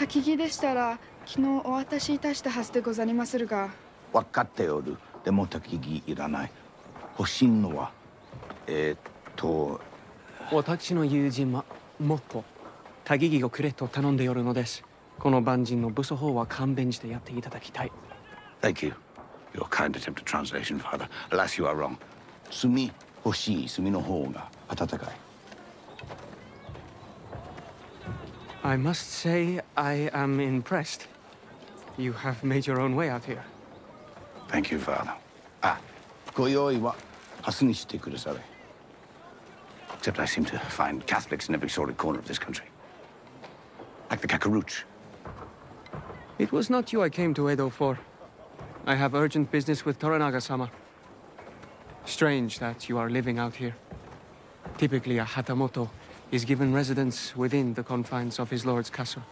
焚き木でしたら昨日お渡しいたしたはずでござりまするが。分かっておる。でも焚き木いらない。欲しいのはえー、っと私の友人はもっとタギギをくれと頼んでおるのです。この万人の武装法は勘弁してやっていただきたい。Thank you. Your kind attempt at translation, father. Alas, you are wrong. 炭欲しい炭の方が温かい I must say I am impressed You have made your own way out here Thank you, father あご用意は明日にしてくだされ Except I seem to find Catholics in every sordid corner of this country Like the Kakaruch It was not you I came to Edo for. I have urgent business with Toranaga-sama. Strange that you are living out here. Typically, a Hatamoto is given residence within the confines of his lord's castle.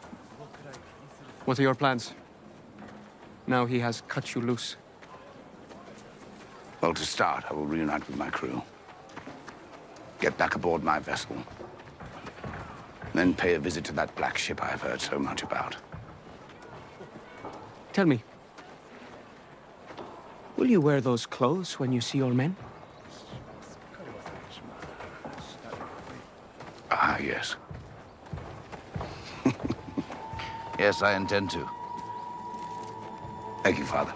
What are your plans? Now he has cut you loose. Well, to start, I will reunite with my crew. Get back aboard my vessel. Then pay a visit to that black ship I have heard so much about. Tell me, will you wear those clothes when you see your men? Ah, yes. yes, I intend to. Thank you, Father.